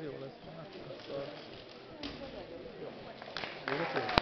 viola. Jó,